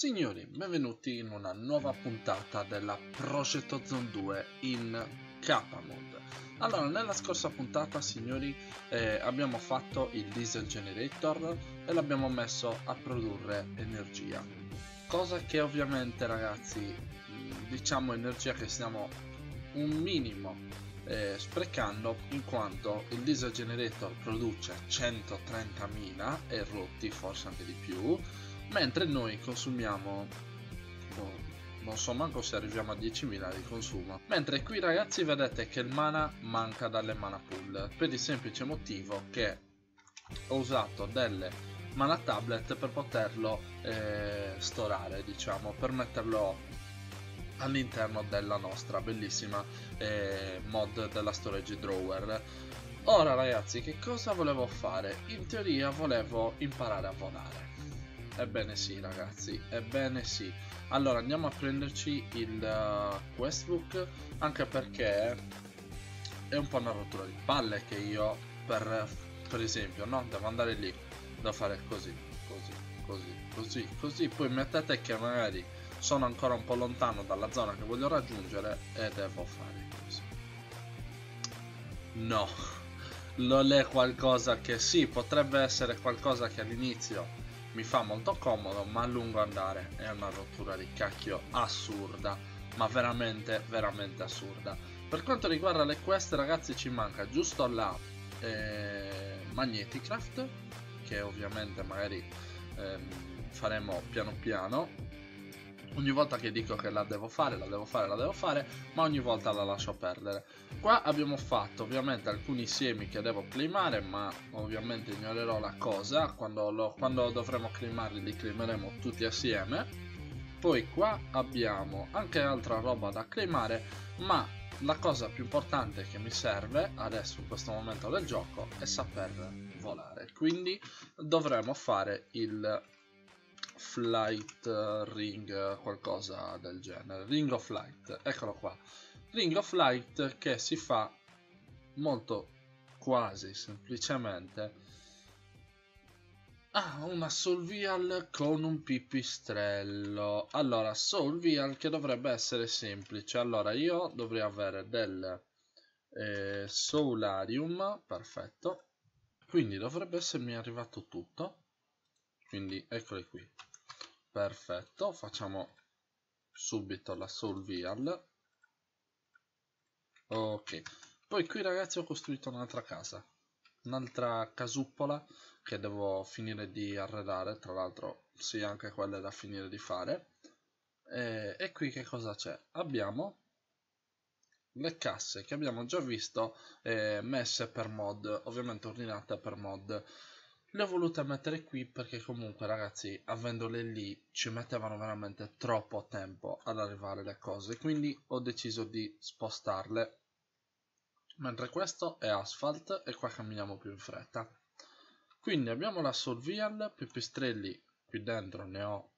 Signori, benvenuti in una nuova puntata della Project Zone 2 in K-Mod. Allora, nella scorsa puntata, signori, eh, abbiamo fatto il diesel generator e l'abbiamo messo a produrre energia. Cosa che ovviamente, ragazzi, diciamo energia che stiamo un minimo eh, sprecando in quanto il diesel generator produce 130.000 e rotti, forse anche di più, mentre noi consumiamo non so manco se arriviamo a 10.000 di consumo. Mentre qui ragazzi vedete che il mana manca dalle mana pool per il semplice motivo che ho usato delle mana tablet per poterlo eh, storare diciamo per metterlo all'interno della nostra bellissima eh, mod della storage drawer. Ora ragazzi che cosa volevo fare? In teoria volevo imparare a volare Ebbene sì ragazzi, ebbene sì. Allora andiamo a prenderci il questbook anche perché è un po' una rottura di palle che io per, per esempio no, devo andare lì, devo fare così, così, così, così, così. Poi mettete che magari sono ancora un po' lontano dalla zona che voglio raggiungere e devo fare così. No, non è qualcosa che sì, potrebbe essere qualcosa che all'inizio mi fa molto comodo ma a lungo andare è una rottura di cacchio assurda ma veramente veramente assurda. Per quanto riguarda le quest ragazzi ci manca giusto la eh, Magneticraft che ovviamente magari eh, faremo piano piano ogni volta che dico che la devo fare, la devo fare, la devo fare, ma ogni volta la lascio perdere. Qua abbiamo fatto ovviamente alcuni semi che devo climare, ma ovviamente ignorerò la cosa, quando, lo, quando dovremo climarli li climeremo tutti assieme. Poi qua abbiamo anche altra roba da climare, ma la cosa più importante che mi serve adesso in questo momento del gioco è saper volare. Quindi dovremo fare il Flight Ring, qualcosa del genere. Ring of Light, eccolo qua. Ring of Light che si fa molto quasi semplicemente Ah, una Soul Vial con un pipistrello. Allora, Soul Vial che dovrebbe essere semplice. Allora, io dovrei avere del eh, Soularium, perfetto. Quindi dovrebbe essermi arrivato tutto. Quindi eccoli qui perfetto facciamo subito la soul vial ok poi qui ragazzi ho costruito un'altra casa un'altra casuppola che devo finire di arredare tra l'altro sì anche quella è da finire di fare. E, e qui che cosa c'è? Abbiamo le casse che abbiamo già visto eh, messe per mod ovviamente ordinate per mod le ho volute mettere qui perché comunque ragazzi avendole lì ci mettevano veramente troppo tempo ad arrivare le cose quindi ho deciso di spostarle. Mentre questo è asphalt e qua camminiamo più in fretta. Quindi abbiamo la survial pipistrelli qui dentro ne ho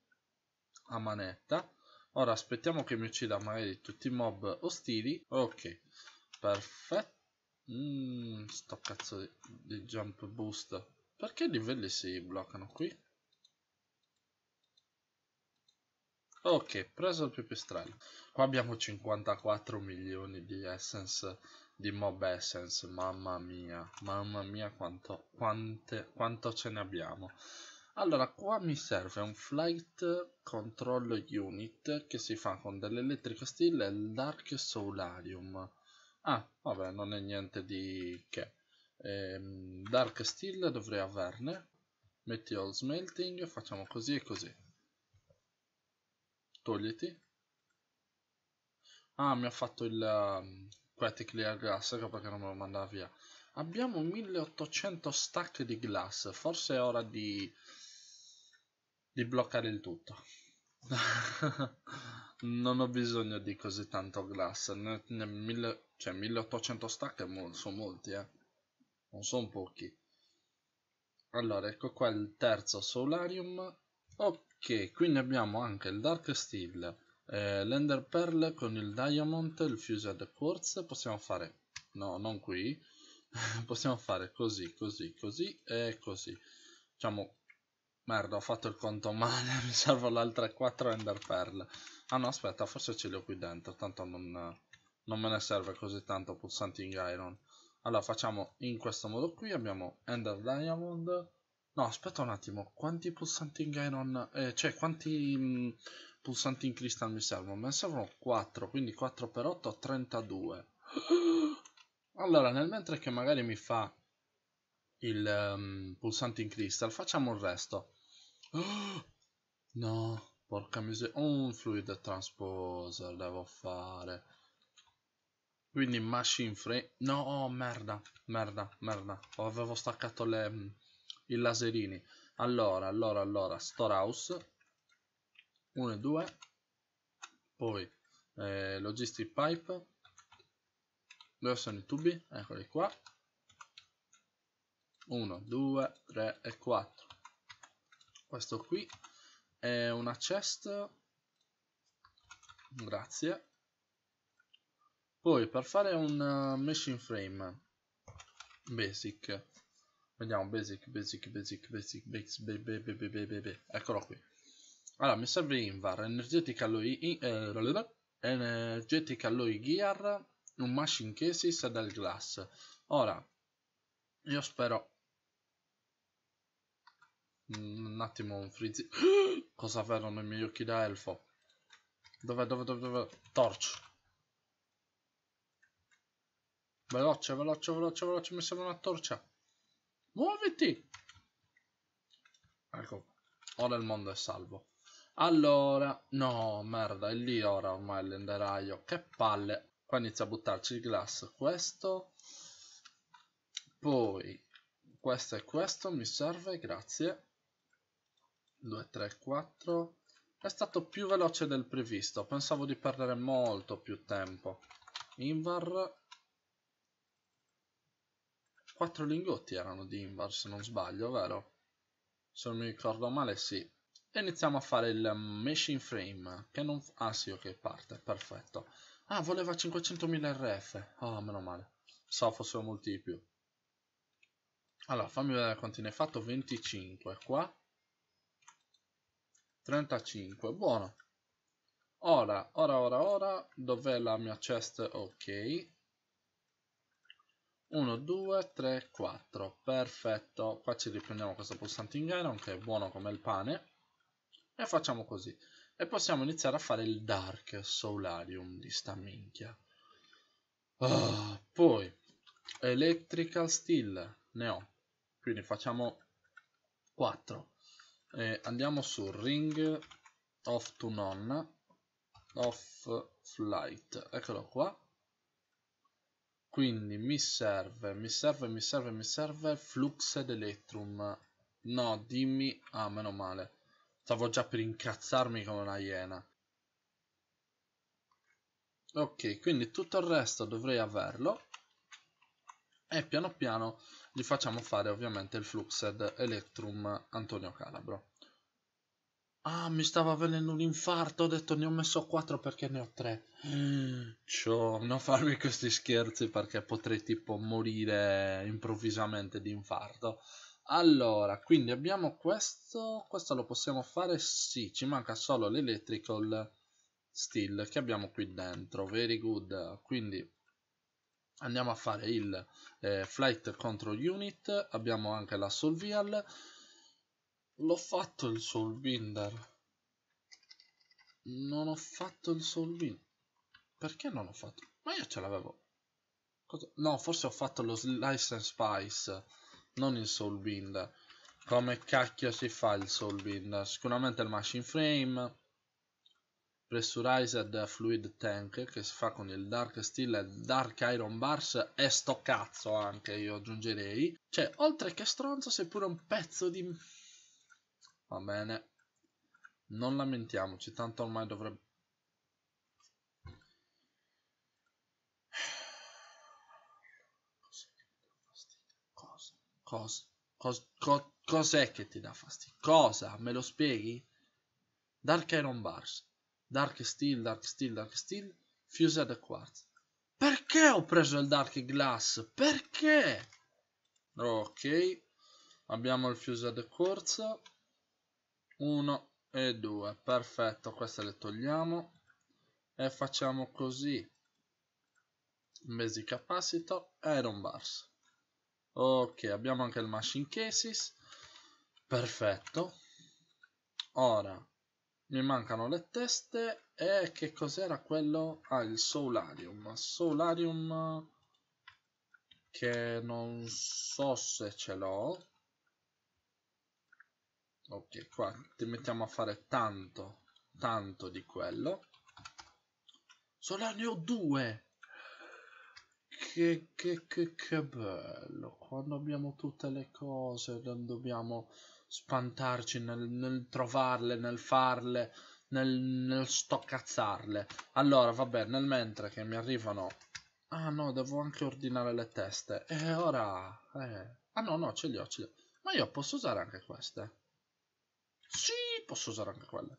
a manetta. Ora aspettiamo che mi uccida magari tutti i mob ostili. Ok perfetto mm, sto cazzo di, di jump boost perché i livelli si bloccano qui? Ok, preso il pipistrello. Qua abbiamo 54 milioni di essence, di mob essence, mamma mia, mamma mia quanto, quante, quanto ce ne abbiamo. Allora, qua mi serve un flight control unit che si fa con dell'electric steel e il dark solarium. Ah, vabbè, non è niente di che ehm, Dark Steel dovrei averne. Meteor Smelting facciamo così e così. Togliti. Ah mi ha fatto il um, Quetic Clear Glass ecco perché non me lo mandava via. Abbiamo 1800 stack di glass. Forse è ora di di bloccare il tutto. Non ho bisogno di così tanto glass. Ne, ne mille, cioè 1800 stack sono molti eh non sono pochi. Allora ecco qua il terzo solarium. Ok quindi abbiamo anche il dark steel eh, l'ender pearl con il diamond il fused quartz. Possiamo fare no non qui. Possiamo fare così così così e così. Facciamo Merda, ho fatto il conto male, mi servono le altre 4 Ender Pearl. Ah no, aspetta, forse ce li ho qui dentro, tanto non, non me ne serve così tanto Pulsanting Iron. Allora, facciamo in questo modo qui, abbiamo Ender Diamond. No, aspetta un attimo, quanti Pulsanting Iron, eh, cioè quanti mh, mm, Pulsanting Crystal mi servono? Me ne servono 4, quindi 4 per 8, 32. Allora, nel mentre che magari mi fa il um, pulsante in crystal facciamo il resto no porca miseria un fluid transposer devo fare quindi machine frame no merda merda merda. Avevo staccato le, mm, i laserini. Allora allora allora storehouse. 1 e 2 poi eh, logistic pipe. Dove sono i tubi? Eccoli qua. 1, 2, 3 e 4 questo qui è una chest. Grazie poi per fare un uh, machine frame basic vediamo basic basic basic basic basic be, be, be, be, be, be, be. eccolo qui allora mi serve invar energetic alloy eh, energetic alloy gear un machine cases del glass ora io spero un attimo un frizzy. Cosa vedono i miei occhi da elfo? Dove, dove, dove, dove? Torch. Veloce, veloce, veloce, veloce, mi serve una torcia. Muoviti! Ecco, ora il mondo è salvo. Allora, no, merda, è lì ora ormai l'enderaio. Che palle. Qua inizia a buttarci il glass. Questo. Poi, questo e questo mi serve, grazie. 2, 3, 4. È stato più veloce del previsto. Pensavo di perdere molto più tempo. Invar. 4 lingotti erano di Invar, se non sbaglio, vero? Se non mi ricordo male, sì. E iniziamo a fare il machine frame. Che non... Ah sì, ok, parte. Perfetto. Ah, voleva 500.000 RF. Oh, meno male. So fossero molti di più. Allora, fammi vedere quanti ne hai fatto. 25 qua. 35 buono ora ora ora ora dov'è la mia chest ok 1 2 3 4 perfetto. Qua ci riprendiamo questo pulsante in iron che è buono come il pane. E facciamo così. E possiamo iniziare a fare il dark solarium di sta minchia. Oh, poi electrical steel ne ho. Quindi facciamo 4 eh, andiamo su ring off to none off flight. Eccolo qua quindi mi serve mi serve mi serve mi serve fluxed electrum no dimmi ah meno male. Stavo già per incazzarmi come una iena. Ok quindi tutto il resto dovrei averlo. E piano piano gli facciamo fare ovviamente il Fluxed Electrum Antonio Calabro. Ah, mi stava avvenendo un infarto, ho detto ne ho messo 4 perché ne ho 3. Ciò, non farmi questi scherzi perché potrei tipo morire improvvisamente di infarto. Allora, quindi abbiamo questo, questo lo possiamo fare? Sì, ci manca solo l'electrical steel che abbiamo qui dentro, very good. Quindi andiamo a fare il eh, flight control unit abbiamo anche la solvial l'ho fatto il solvinder. Non ho fatto il solvinder perché non ho fatto? Ma io ce l'avevo. No forse ho fatto lo slice and spice non il soulbinder come cacchio si fa il soulbinder sicuramente il machine frame Pressurized Fluid Tank che si fa con il Dark Steel e Dark Iron Bars e sto cazzo anche io aggiungerei. Cioè, oltre che stronzo sei pure un pezzo di... Va bene. Non lamentiamoci, tanto ormai dovrebbe... Cosa? Cosa? Cosa? Co cos'è che ti dà fastidio? Cosa? Me lo spieghi? Dark Iron Bars Dark Steel, Dark Steel, Dark Steel, Fused Quartz. Perché ho preso il Dark Glass? Perché? Ok, abbiamo il Fused Quartz. 1 e 2 perfetto queste le togliamo. E facciamo così. Basic capacitor iron bars. Ok abbiamo anche il machine cases. Perfetto. Ora mi mancano le teste. E che cos'era quello? Ah il solarium. Solarium che non so se ce l'ho ok qua ti mettiamo a fare tanto tanto di quello. Solo ne ho due. Che, che, che, che bello. Quando abbiamo tutte le cose non dobbiamo spantarci nel, nel trovarle nel farle nel, nel stoccazzarle. Allora vabbè nel mentre che mi arrivano ah no devo anche ordinare le teste. E ora eh. ah no no ce li ho ce li ho. Ma io posso usare anche queste sì, posso usare anche quelle.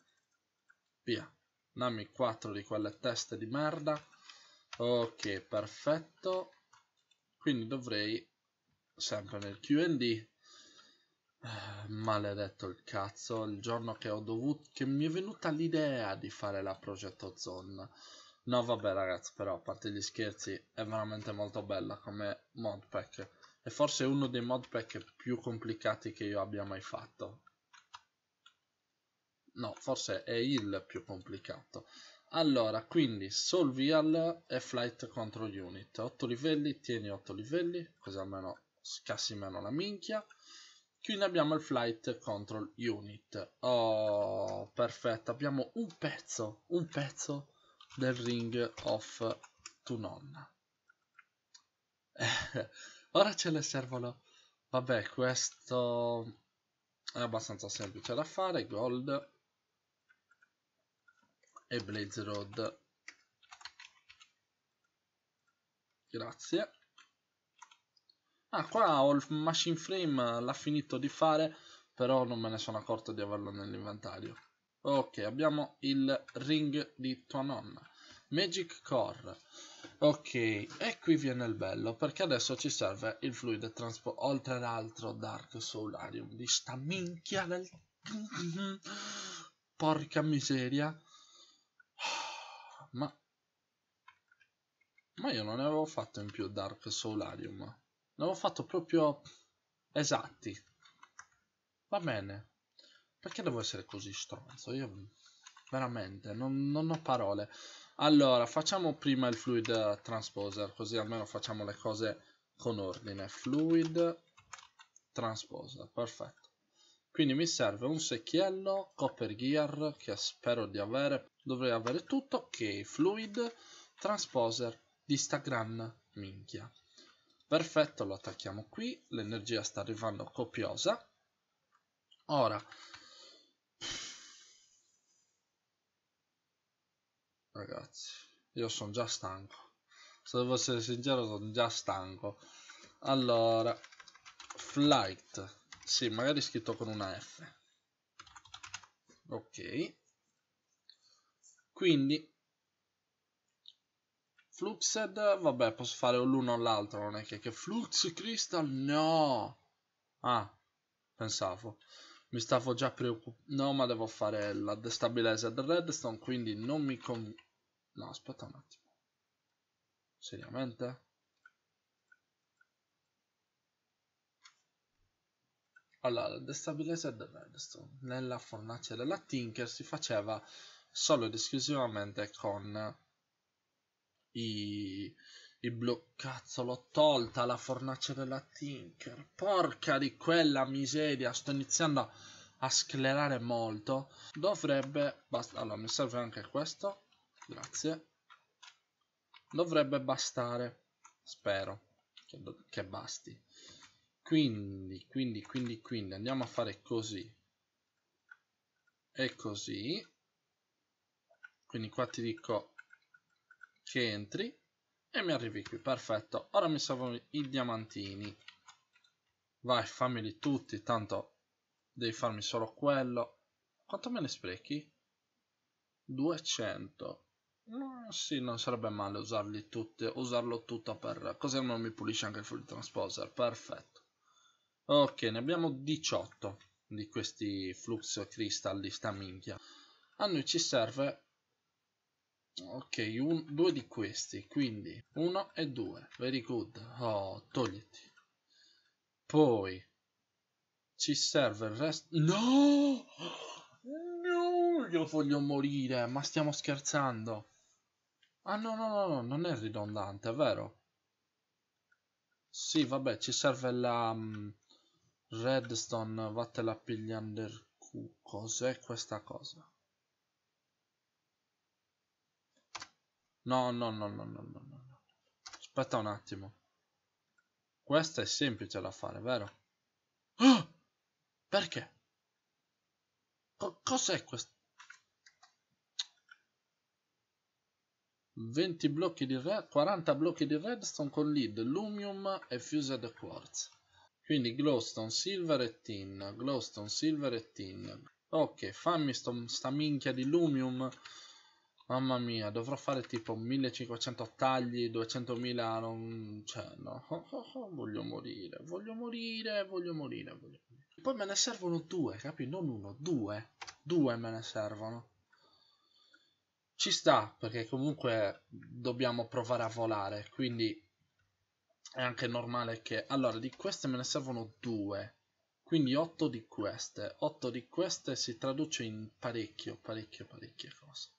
Via. Dammi 4 di quelle teste di merda. Ok, perfetto. Quindi dovrei, sempre nel QD, eh, maledetto il cazzo, il giorno che ho dovuto, che mi è venuta l'idea di fare la progetto zone. No, vabbè ragazzi, però a parte gli scherzi, è veramente molto bella come modpack. È forse uno dei modpack più complicati che io abbia mai fatto no, forse è il più complicato. Allora, quindi Solvial e Flight Control Unit. 8 livelli, tieni 8 livelli, così almeno scassi meno la minchia. Quindi abbiamo il Flight Control Unit. Oh, perfetto. Abbiamo un pezzo, un pezzo del Ring of Tunon. ora ce ne servono. Vabbè, questo è abbastanza semplice da fare. Gold e Blaze Road. Grazie. Ah qua ho il machine frame l'ha finito di fare però non me ne sono accorto di averlo nell'inventario. Ok abbiamo il ring di tua nonna. Magic core. Ok e qui viene il bello perché adesso ci serve il fluid transport oltre l'altro dark solarium di sta minchia del porca miseria ma... Ma io non ne avevo fatto in più Dark Solarium. Ne avevo fatto proprio esatti. Va bene. Perché devo essere così stronzo? Io veramente non, non ho parole. Allora, facciamo prima il fluid transposer, così almeno facciamo le cose con ordine. Fluid transposer, perfetto. Quindi mi serve un secchiello, copper gear, che spero di avere, dovrei avere tutto, ok, fluid, transposer, distagram, minchia. Perfetto, lo attacchiamo qui, l'energia sta arrivando copiosa. Ora, ragazzi, io sono già stanco. Se devo essere sincero, sono già stanco. Allora, flight sì, magari scritto con una F. Ok. Quindi Fluxed, vabbè, posso fare l'uno o l'altro, non è che, che Flux Crystal, no! Ah, pensavo. Mi stavo già preoccupando. No, ma devo fare la Destabilized Redstone, quindi non mi con... No, aspetta un attimo. Seriamente? Allora, il destabilizer del redstone nella fornace della Tinker si faceva solo ed esclusivamente con i, i blu. Cazzo, l'ho tolta la fornace della Tinker. Porca di quella miseria, sto iniziando a sclerare molto. Dovrebbe bastare. Allora, mi serve anche questo. Grazie. Dovrebbe bastare. Spero che, che basti quindi quindi quindi quindi andiamo a fare così. E così. Quindi qua ti dico che entri e mi arrivi qui. Perfetto. Ora mi servono i diamantini. Vai fammeli tutti tanto devi farmi solo quello. Quanto me ne sprechi? 200 no, sì non sarebbe male usarli tutti usarlo tutto per così almeno mi pulisce anche il full transposer. Perfetto Ok, ne abbiamo 18. di questi flux cristalli sta minchia. A noi ci serve ok un, due di questi quindi uno e due very good. Oh togliti. Poi ci serve il resto no! No io voglio morire ma stiamo scherzando. Ah no no no, no non è ridondante è vero? Sì vabbè ci serve la um, redstone vattela a pigliare cos'è questa cosa No, no, no, no, no, no, no. Aspetta un attimo. Questa è semplice da fare, vero? Oh! Perché? Co cos'è questo? 20 blocchi di red, 40 blocchi di redstone con lead, lumium e fused quartz. Quindi glowstone, silver e tin, glowstone, silver e tin. Ok, fammi sto, sta minchia di lumium Mamma mia, dovrò fare tipo 1500 tagli, 200.000 non... cioè no, oh, oh, oh, voglio morire, voglio morire, voglio morire, voglio morire. Poi me ne servono due, capi? Non uno, due. Due me ne servono. Ci sta, perché comunque dobbiamo provare a volare, quindi è anche normale che... Allora, di queste me ne servono due. Quindi 8 di queste. 8 di queste si traduce in parecchio, parecchio, parecchie cose.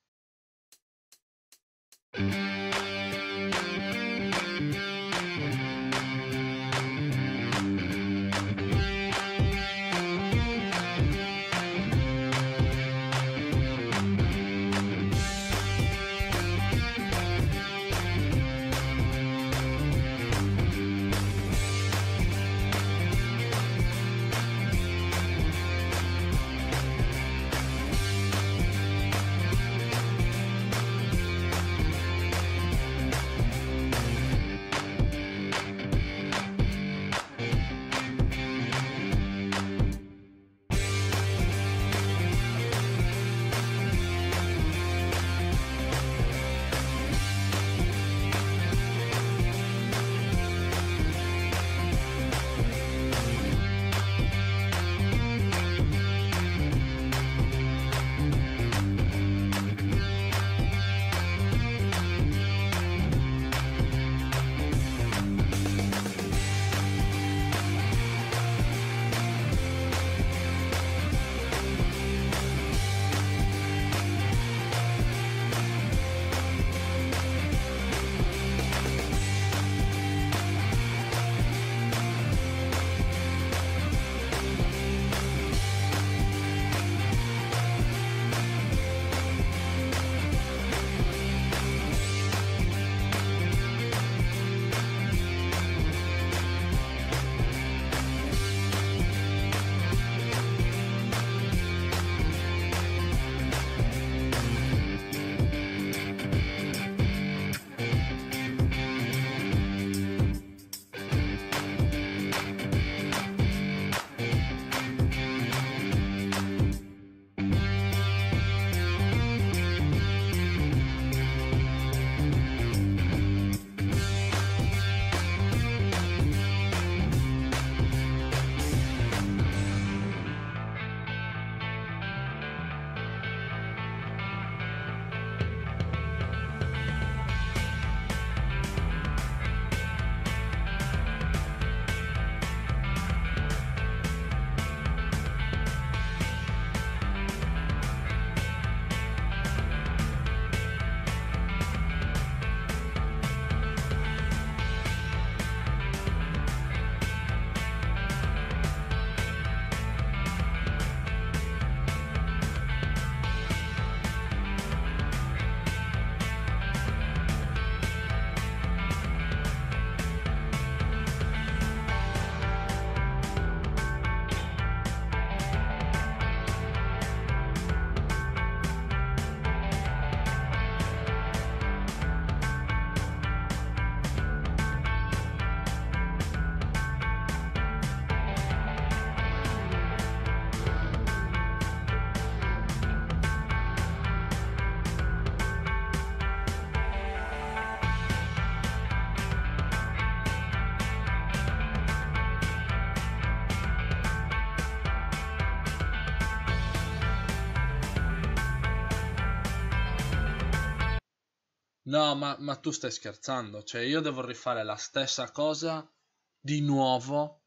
No, ma, ma tu stai scherzando. Cioè, io devo rifare la stessa cosa di nuovo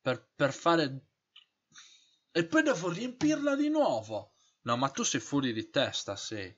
per, per fare... E poi devo riempirla di nuovo. No, ma tu sei fuori di testa, sei.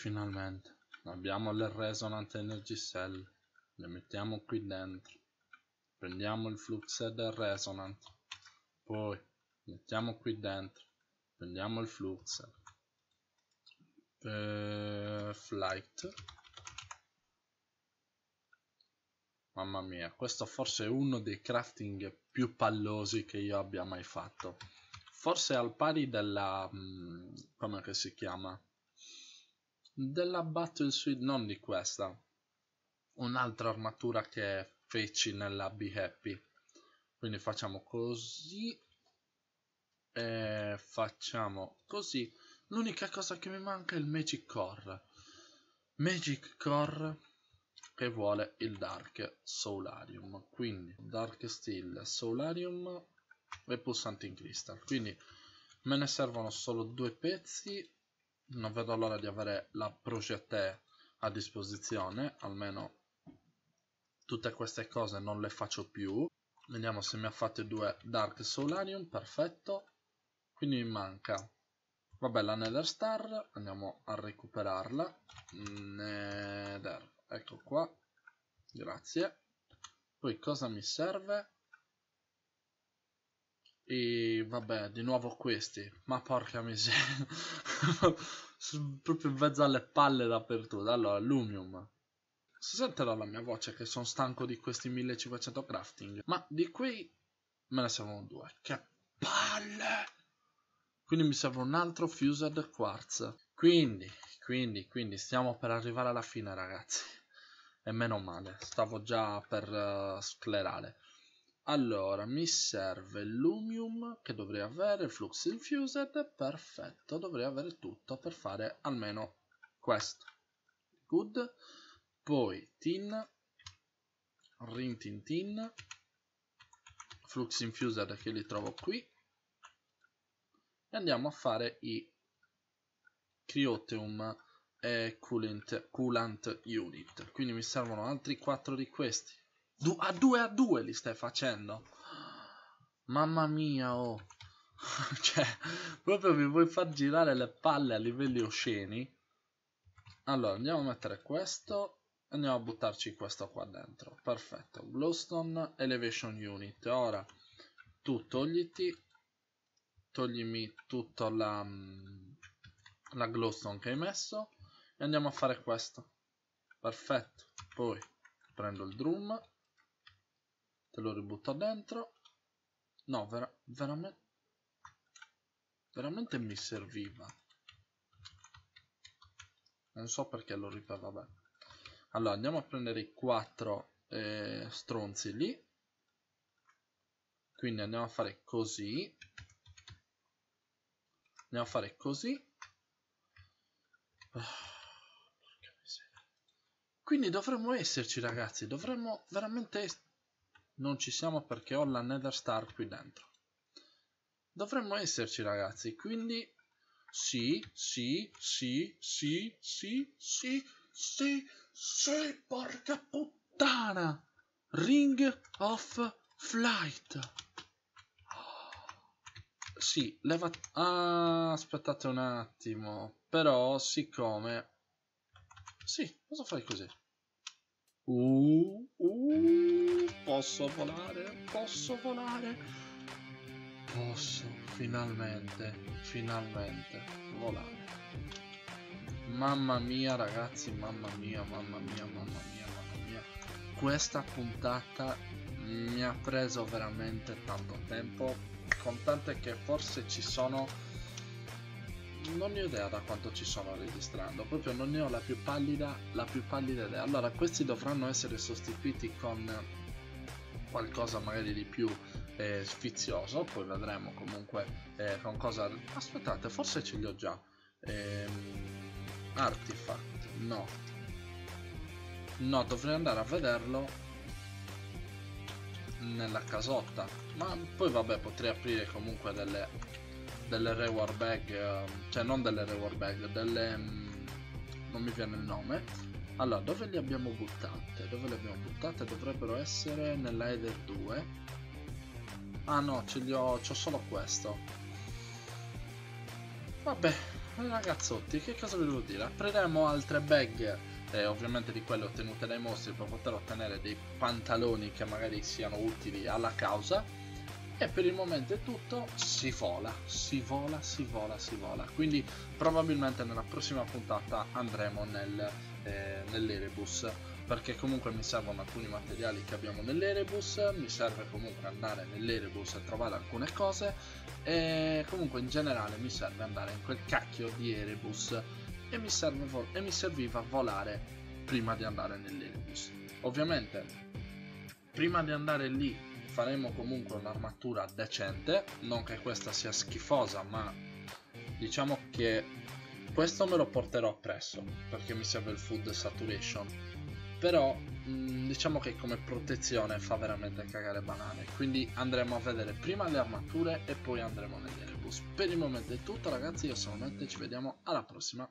Finalmente. Abbiamo le Resonant Energy Cell. Le mettiamo qui dentro. Prendiamo il flux del Resonant. Poi mettiamo qui dentro. Prendiamo il flux. Eh, flight. Mamma mia, questo forse è uno dei crafting più pallosi che io abbia mai fatto. Forse al pari della... Mm, come si chiama? Della Battle Suite, non di questa, un'altra armatura che feci nella Be Happy. Quindi facciamo così e facciamo così. L'unica cosa che mi manca è il Magic Core. Magic Core che vuole il Dark Soularium. Quindi Dark Steel, Soularium e Pulsante Crystal. Quindi me ne servono solo due pezzi non vedo l'ora di avere la Project a disposizione, almeno tutte queste cose non le faccio più. Vediamo se mi ha fatto due Dark Solarium, perfetto. Quindi mi manca, vabbè, la Nether Star, andiamo a recuperarla. Nether, ecco qua, grazie. Poi cosa mi serve? E vabbè, di nuovo questi. Ma porca miseria. proprio in mezzo alle palle dappertutto. Allora, Lumium. Si sente dalla mia voce che sono stanco di questi 1500 crafting. Ma di qui me ne servono due. Che palle! Quindi mi serve un altro Fused Quartz. Quindi, quindi, quindi, stiamo per arrivare alla fine, ragazzi. E meno male, stavo già per uh, sclerare. Allora, mi serve l'Umium che dovrei avere, Flux Infused, perfetto, dovrei avere tutto per fare almeno questo. Good. Poi Tin, Rintintin, Flux Infused che li trovo qui. E andiamo a fare i Cryoteum e Coolant, Coolant Unit. Quindi mi servono altri 4 di questi. Du a 2 a 2 li stai facendo. Mamma mia, oh. cioè, proprio mi vuoi far girare le palle a livelli osceni. Allora, andiamo a mettere questo. Andiamo a buttarci questo qua dentro. Perfetto. Glowstone Elevation Unit. Ora, tu togliti. Toglimi tutta la, la glowstone che hai messo. E andiamo a fare questo. Perfetto. Poi prendo il drum te lo ributto dentro. No vera veramente veramente mi serviva. Non so perché lo ripeto vabbè. Allora andiamo a prendere i quattro eh, stronzi lì. Quindi andiamo a fare così. Andiamo a fare così. Quindi dovremmo esserci ragazzi. Dovremmo veramente non ci siamo perché ho la Nether Star qui dentro. Dovremmo esserci ragazzi, quindi sì, sì, sì, sì, sì, sì, sì, sì, porca puttana! Ring of Flight. Sì, leva... Ah, aspettate un attimo. Però, siccome... Sì, cosa fai così? Uh, uh, posso volare, posso volare. Posso finalmente, finalmente volare. Mamma mia ragazzi, mamma mia, mamma mia, mamma mia, mamma mia. Questa puntata mi ha preso veramente tanto tempo, con tante che forse ci sono non ne ho idea da quanto ci sono registrando, proprio non ne ho la più pallida, la più pallida idea. Allora, questi dovranno essere sostituiti con qualcosa magari di più eh, sfizioso, poi vedremo comunque eh, con cosa... Aspettate, forse ce li ho già. Ehm, artifact, no. No, dovrei andare a vederlo nella casotta. Ma poi vabbè, potrei aprire comunque delle delle reward bag, ehm, cioè non delle reward bag, delle... Mm, non mi viene il nome. Allora, dove le abbiamo buttate? Dove le abbiamo buttate? Dovrebbero essere nella Eder 2. Ah no, ce li ho, c'ho solo questo. Vabbè, ragazzotti, che cosa vi devo dire? Apriremo altre bag, eh, ovviamente di quelle ottenute dai mostri, per poter ottenere dei pantaloni che magari siano utili alla causa e per il momento è tutto, si vola, si vola, si vola, si vola. Quindi probabilmente nella prossima puntata andremo nel, eh, nell'Erebus perché comunque mi servono alcuni materiali che abbiamo nell'Erebus, mi serve comunque andare nell'Erebus e trovare alcune cose e comunque in generale mi serve andare in quel cacchio di Erebus e mi, serve e mi serviva volare prima di andare nell'Erebus. Ovviamente prima di andare lì faremo comunque un'armatura decente, non che questa sia schifosa, ma diciamo che questo me lo porterò appresso, perché mi serve il food saturation, però mh, diciamo che come protezione fa veramente cagare banane, quindi andremo a vedere prima le armature e poi andremo negli Erebus. Per il momento è tutto ragazzi, io sono Mette, ci vediamo alla prossima.